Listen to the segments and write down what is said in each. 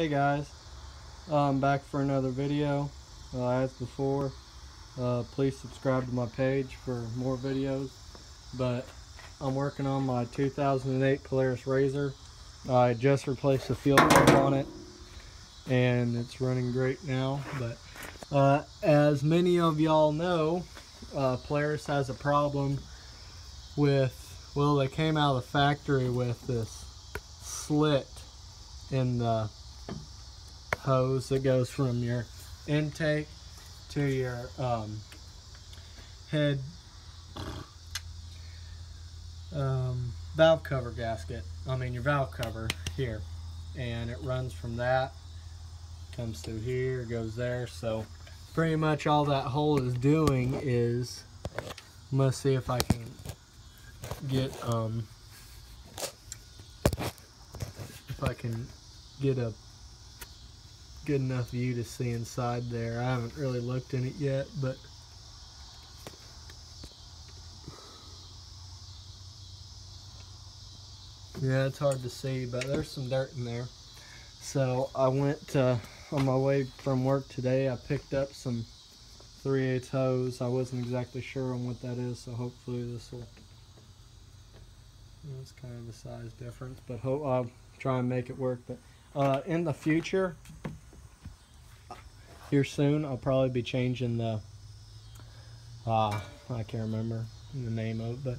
Hey guys, I'm back for another video. Uh, as before, uh, please subscribe to my page for more videos. But I'm working on my 2008 Polaris RZR. I just replaced the fuel pump on it, and it's running great now. But uh, as many of y'all know, uh, Polaris has a problem with, well, they came out of the factory with this slit in the hose that goes from your intake to your um, head um, valve cover gasket. I mean your valve cover here. And it runs from that, comes through here, goes there. So pretty much all that hole is doing is, I'm gonna see if I can get, um, if I can get a good enough view to see inside there. I haven't really looked in it yet, but yeah, it's hard to see, but there's some dirt in there. So I went uh, on my way from work today. I picked up some 3 8 hose. I wasn't exactly sure on what that is, so hopefully this will. That's kind of the size difference, but I'll try and make it work. But uh, in the future, here soon, I'll probably be changing the. Uh, I can't remember the name of it,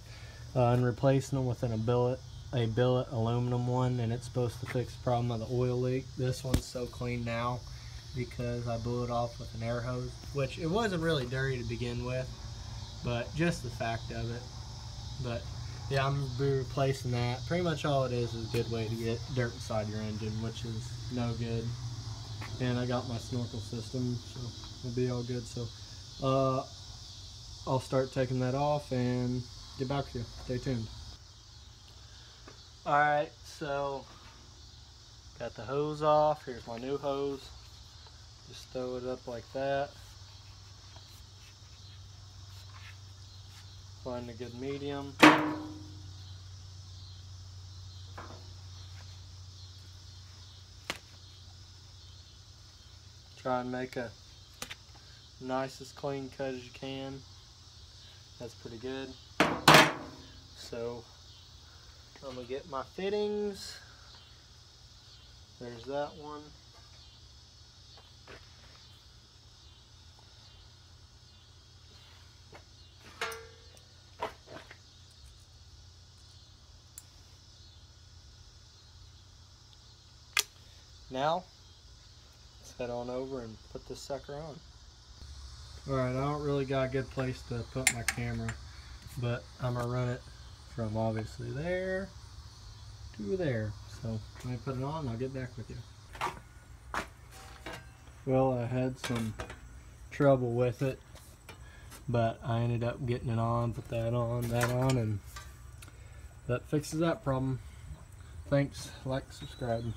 but uh, and replacing them with an, a billet a billet aluminum one and it's supposed to fix the problem of the oil leak. This one's so clean now because I blew it off with an air hose, which it wasn't really dirty to begin with, but just the fact of it. But yeah, I'm be replacing that. Pretty much all it is is a good way to get dirt inside your engine, which is no good. And I got my snorkel system, so it'll be all good. So uh, I'll start taking that off and get back to you. Stay tuned. Alright, so got the hose off. Here's my new hose. Just throw it up like that. Find a good medium. Try and make a nice as clean cut as you can. That's pretty good. So I'm gonna get my fittings. There's that one. Now, let's head on over and put this sucker on. Alright, I don't really got a good place to put my camera, but I'm gonna run it from obviously there to there. So let me put it on I'll get back with you. Well, I had some trouble with it, but I ended up getting it on, put that on, that on, and that fixes that problem. Thanks, like, subscribe.